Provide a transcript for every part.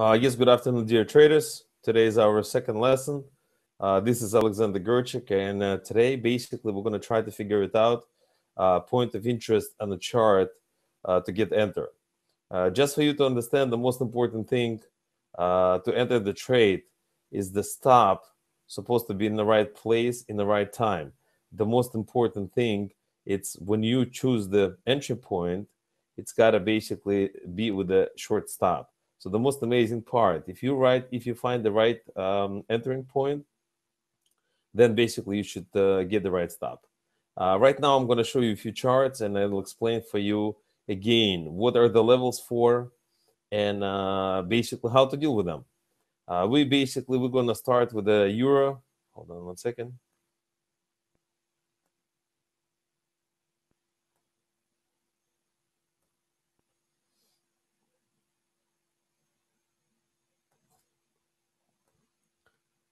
Uh, yes, good afternoon, dear traders. Today is our second lesson. Uh, this is Alexander Gerchik, and uh, today basically we're going to try to figure it out. Uh, point of interest on the chart uh, to get enter. Uh, just for you to understand, the most important thing to enter the trade is the stop supposed to be in the right place in the right time. The most important thing it's when you choose the entry point, it's got to basically be with a short stop. So the most amazing part, if you write, if you find the right um, entering point, then basically you should uh, get the right stop. Uh, right now, I'm going to show you a few charts and I'll explain for you again what are the levels for and uh, basically how to deal with them. Uh, we basically we're going to start with the euro. Hold on one second.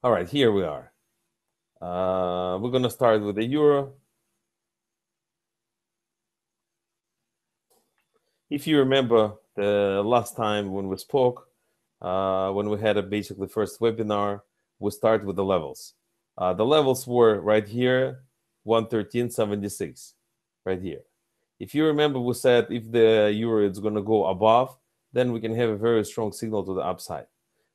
All right, here we are. Uh, we're going to start with the euro. If you remember the last time when we spoke, uh, when we had a basically first webinar, we start with the levels. Uh, the levels were right here, 113.76, right here. If you remember, we said if the euro is going to go above, then we can have a very strong signal to the upside.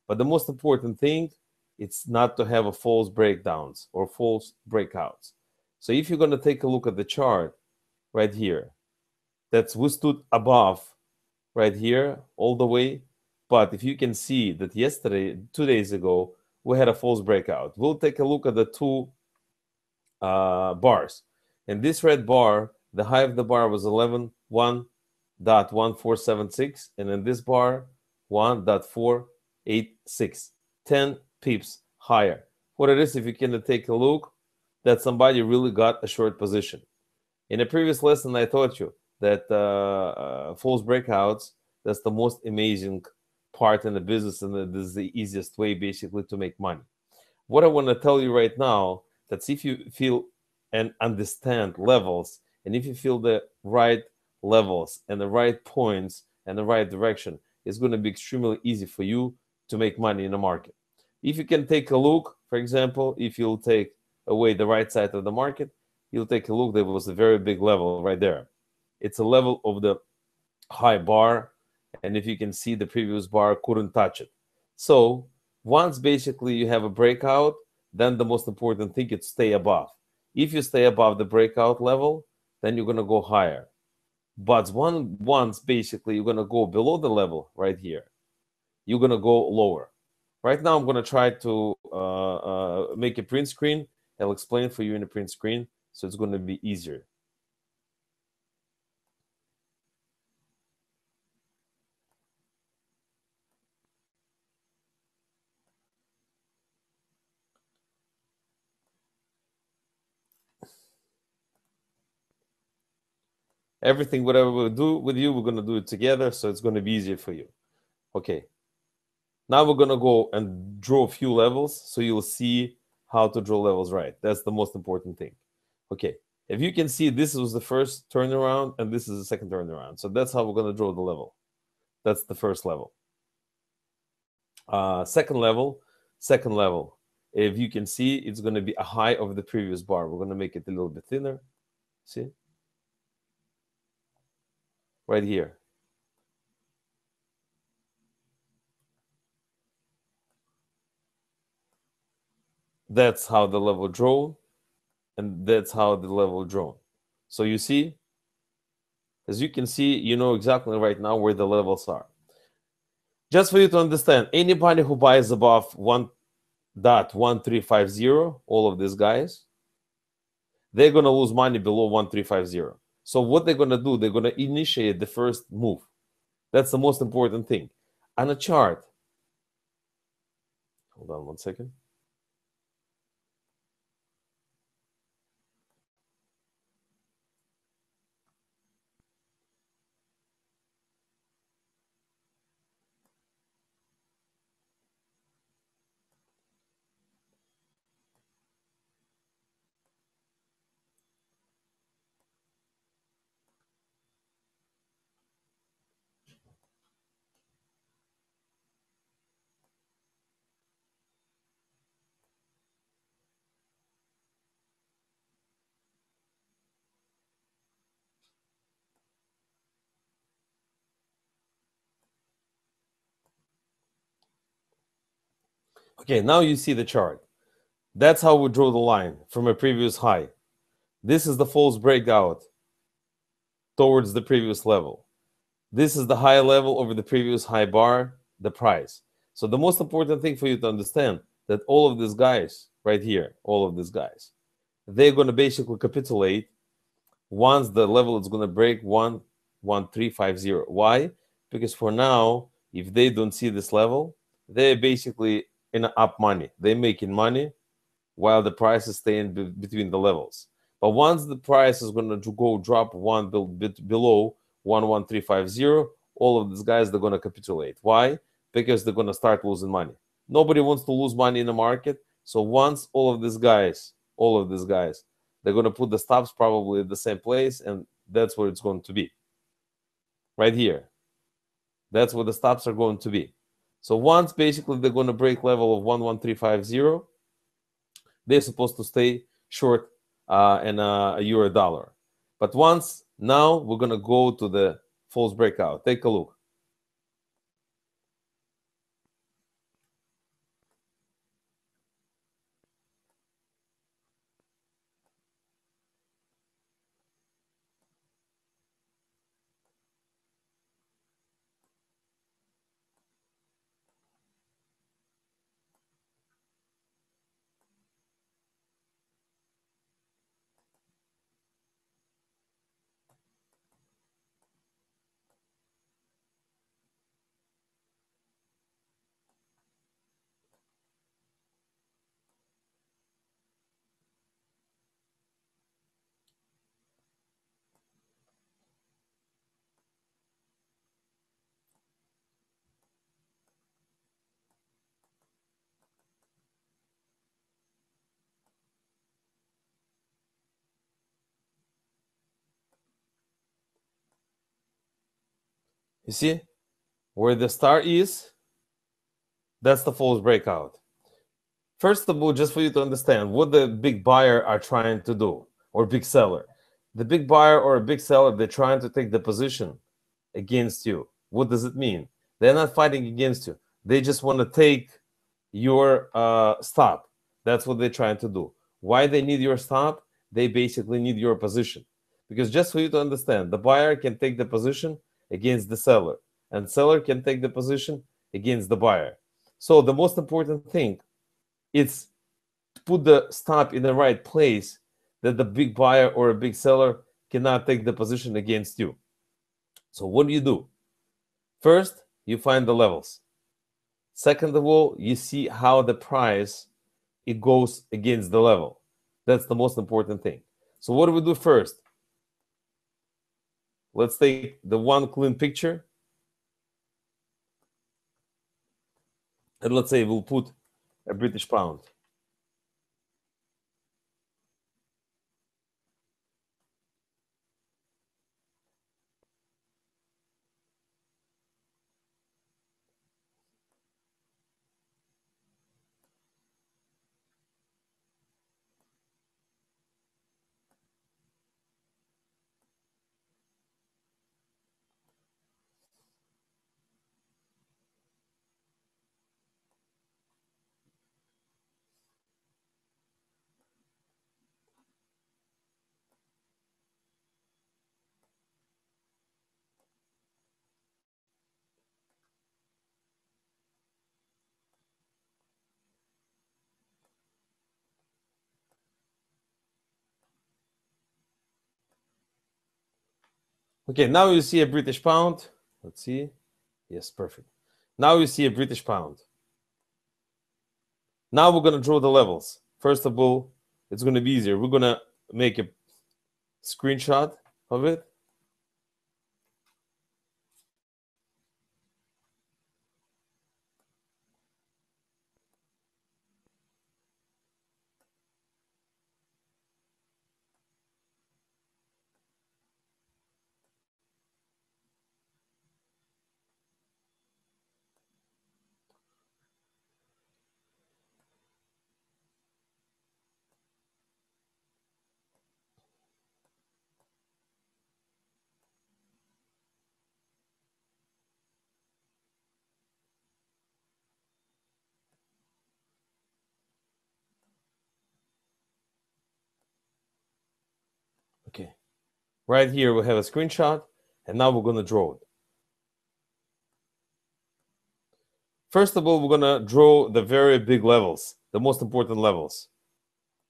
But the most important thing it's not to have a false breakdowns or false breakouts. So if you're going to take a look at the chart right here, that's we stood above right here all the way. But if you can see that yesterday, two days ago, we had a false breakout. We'll take a look at the two uh, bars. And this red bar, the high of the bar was 11.1.1476. And in this bar, 1.486. 10 pips higher. What it is, if you can take a look, that somebody really got a short position. In a previous lesson, I taught you that uh, uh, false breakouts, that's the most amazing part in the business and this is the easiest way basically to make money. What I want to tell you right now, that's if you feel and understand levels, and if you feel the right levels and the right points and the right direction, it's going to be extremely easy for you to make money in the market. If you can take a look, for example, if you'll take away the right side of the market, you'll take a look, there was a very big level right there. It's a level of the high bar. And if you can see the previous bar couldn't touch it. So once basically you have a breakout, then the most important thing is stay above. If you stay above the breakout level, then you're going to go higher. But one, once basically you're going to go below the level right here, you're going to go lower. Right now, I'm going to try to uh, uh, make a print screen. I'll explain for you in a print screen, so it's going to be easier. Everything, whatever we do with you, we're going to do it together, so it's going to be easier for you. Okay, now we're gonna go and draw a few levels so you'll see how to draw levels right. That's the most important thing. Okay, if you can see, this was the first turnaround and this is the second turnaround. So that's how we're gonna draw the level. That's the first level. Uh, second level, second level. If you can see, it's gonna be a high of the previous bar. We're gonna make it a little bit thinner. See? Right here. That's how the level draw, and that's how the level drawn so you see as you can see you know exactly right now where the levels are. Just for you to understand anybody who buys above 1.1350 all of these guys they're going to lose money below 1350 so what they're going to do they're going to initiate the first move. That's the most important thing. On a chart. Hold on one second Okay, now you see the chart. That's how we draw the line from a previous high. This is the false breakout towards the previous level. This is the high level over the previous high bar, the price. So the most important thing for you to understand that all of these guys right here, all of these guys, they're going to basically capitulate once the level is going to break 11350. Why? Because for now, if they don't see this level, they're basically in up money. They're making money while the price is staying be between the levels. But once the price is going to go drop one bit below 11350, all of these guys they're going to capitulate. Why? Because they're going to start losing money. Nobody wants to lose money in the market. So once all of these guys, all of these guys, they're going to put the stops probably at the same place, and that's where it's going to be. Right here. That's where the stops are going to be. So once basically they're going to break level of 11350, they're supposed to stay short uh, in a, a euro dollar. But once now we're going to go to the false breakout. Take a look. You see where the star is? That's the false breakout. First of all, just for you to understand what the big buyer are trying to do or big seller. The big buyer or a big seller, they're trying to take the position against you. What does it mean? They're not fighting against you. They just want to take your uh, stop. That's what they're trying to do. Why they need your stop? They basically need your position. Because just for you to understand, the buyer can take the position against the seller. And seller can take the position against the buyer. So the most important thing is to put the stop in the right place that the big buyer or a big seller cannot take the position against you. So what do you do? First you find the levels. Second of all you see how the price it goes against the level. That's the most important thing. So what do we do first Let's take the one clean picture. And let's say we'll put a British pound. Okay, now you see a British pound. Let's see. Yes, perfect. Now you see a British pound. Now we're going to draw the levels. First of all, it's going to be easier. We're going to make a screenshot of it. Right here, we have a screenshot, and now we're going to draw it. First of all, we're going to draw the very big levels, the most important levels,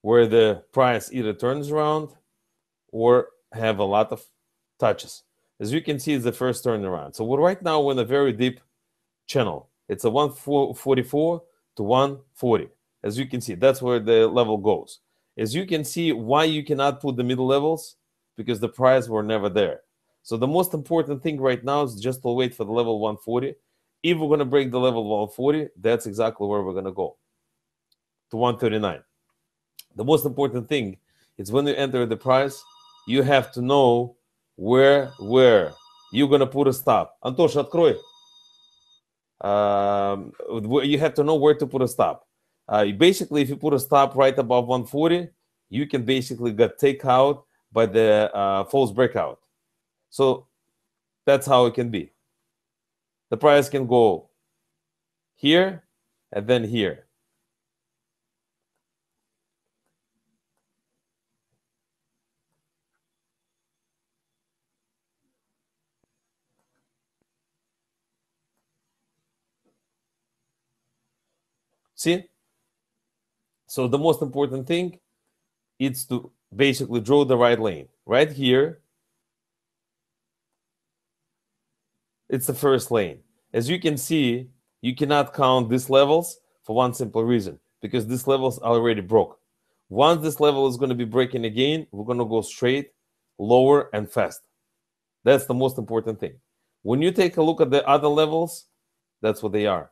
where the price either turns around or have a lot of touches. As you can see, it's the first turnaround. So we're right now we're in a very deep channel. It's a 144 to 140. As you can see, that's where the level goes. As you can see, why you cannot put the middle levels? Because the price were never there. So the most important thing right now is just to wait for the level 140. If we're going to break the level 140, that's exactly where we're going to go to 139. The most important thing is when you enter the price, you have to know where, where you're going to put a stop. Antosh, открой. Um, you have to know where to put a stop. Uh, basically, if you put a stop right above 140, you can basically get take out by the uh, false breakout. So that's how it can be. The price can go here and then here. See? So the most important thing is to basically draw the right lane. Right here, it's the first lane. As you can see, you cannot count these levels for one simple reason, because these levels are already broke. Once this level is going to be breaking again, we're going to go straight, lower, and fast. That's the most important thing. When you take a look at the other levels, that's what they are.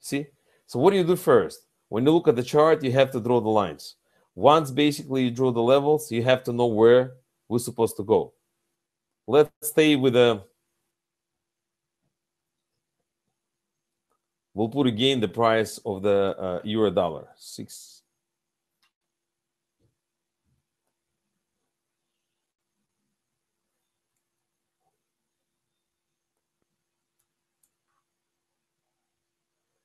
See? So what do you do first? When you look at the chart, you have to draw the lines. Once basically you draw the levels, you have to know where we're supposed to go. Let's stay with a we'll put again the price of the uh, euro dollar six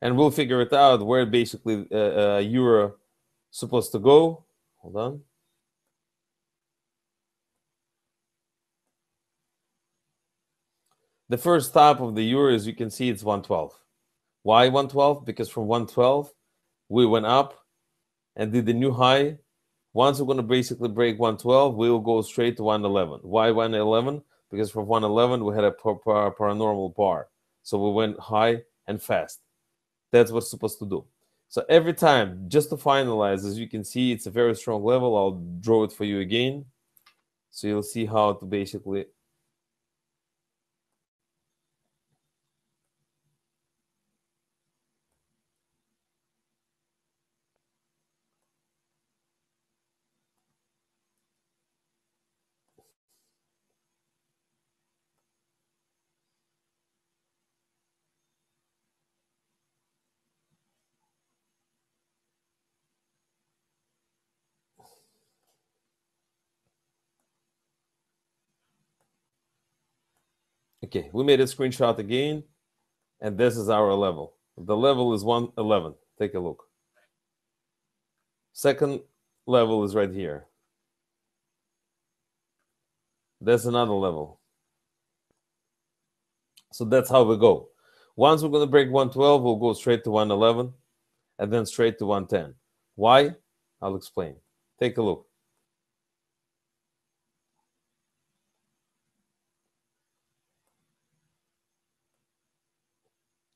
and we'll figure it out where basically uh, uh, euro supposed to go. Hold on. The first stop of the euro, as you can see, it's 112. Why 112? Because from 112, we went up and did the new high. Once we're going to basically break 112, we'll go straight to 111. Why 111? Because from 111, we had a paranormal bar. So we went high and fast. That's what's supposed to do. So every time, just to finalize, as you can see, it's a very strong level. I'll draw it for you again. So you'll see how to basically Okay, we made a screenshot again, and this is our level. The level is 111. Take a look. Second level is right here. There's another level. So that's how we go. Once we're going to break 112, we'll go straight to 111 and then straight to 110. Why? I'll explain. Take a look.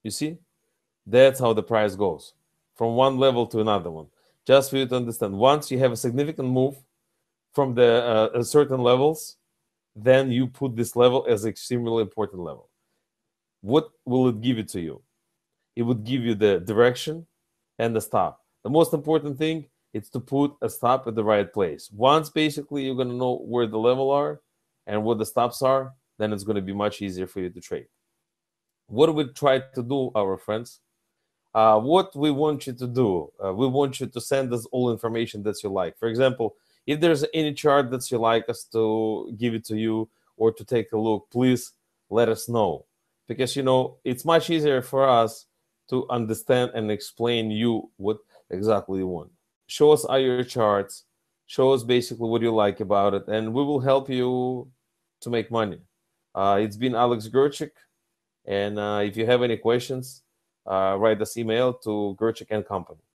You see? That's how the price goes from one level to another one. Just for you to understand, once you have a significant move from the uh, certain levels, then you put this level as extremely important level. What will it give it to you? It would give you the direction and the stop. The most important thing is to put a stop at the right place. Once basically you're going to know where the level are and what the stops are, then it's going to be much easier for you to trade what we try to do, our friends, uh, what we want you to do, uh, we want you to send us all information that you like. For example, if there's any chart that you like us to give it to you or to take a look, please let us know. Because, you know, it's much easier for us to understand and explain you what exactly you want. Show us all your charts. Show us basically what you like about it, and we will help you to make money. Uh, it's been Alex Gerchik. And uh, if you have any questions, uh, write us email to Gerchik and Company.